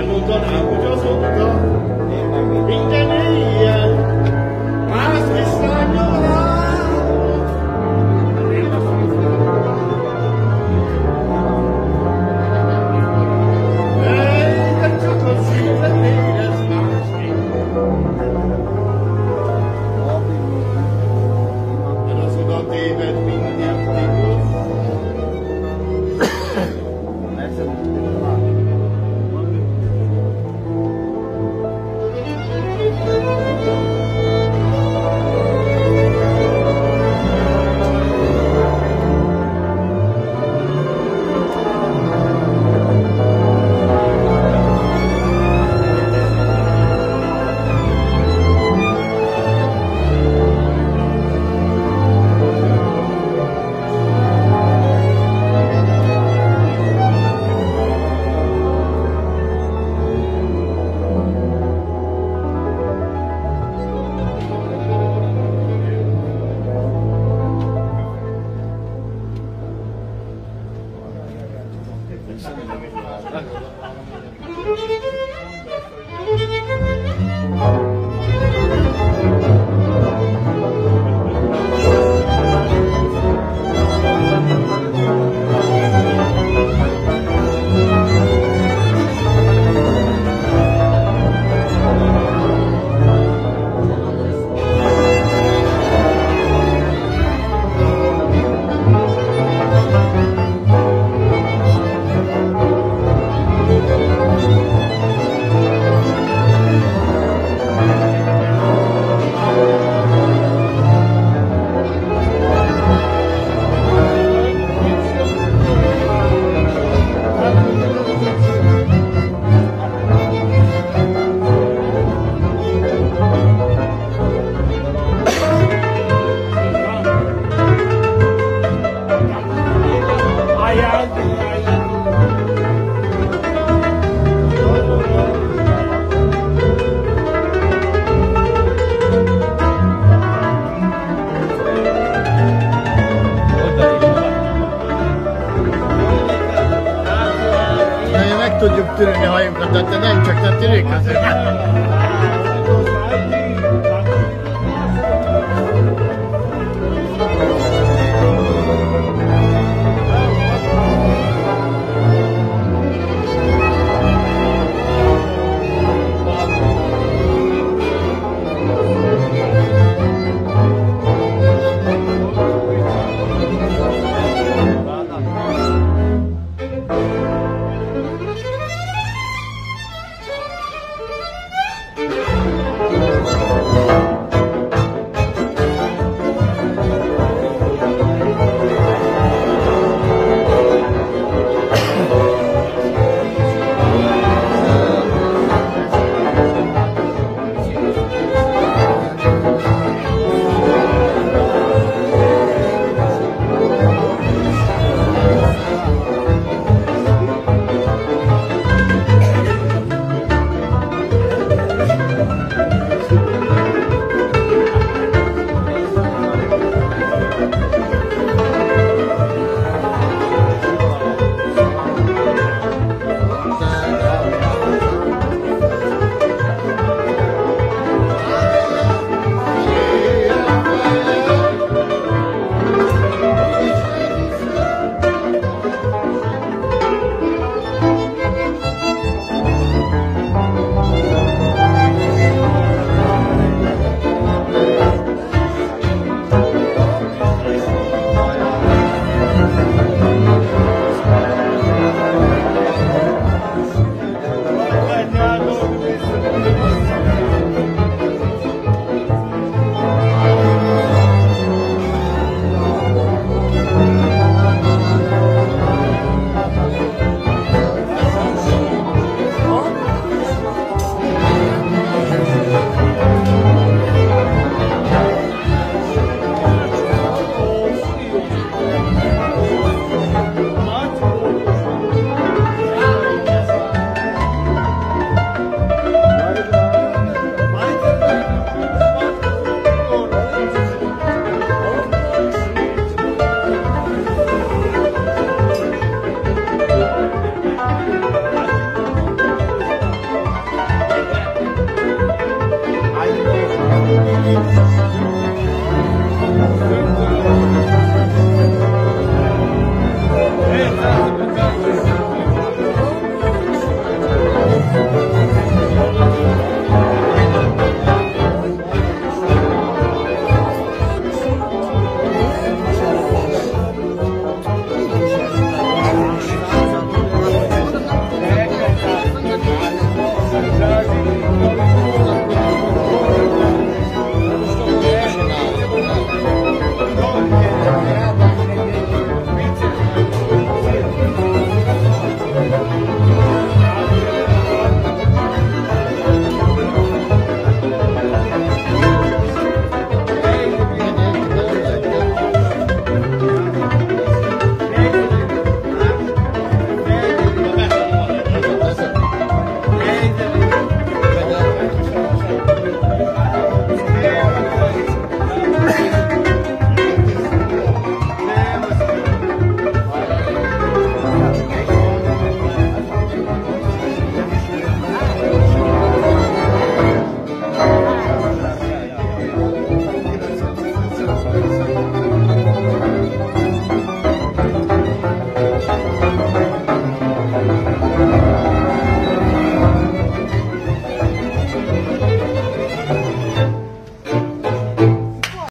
elmondod ám, hogy azóta éjjel なるほど。Tudjuk törni a hajunkat, de te nem csak te törjük